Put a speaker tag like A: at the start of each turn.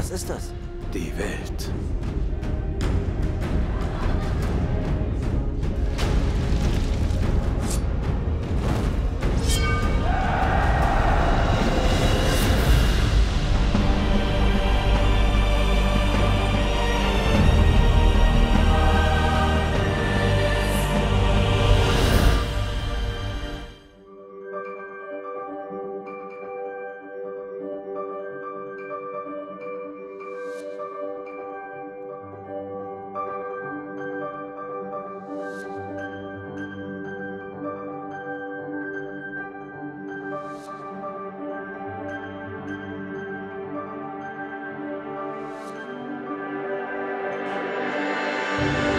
A: Was ist das? Die Welt. Bye.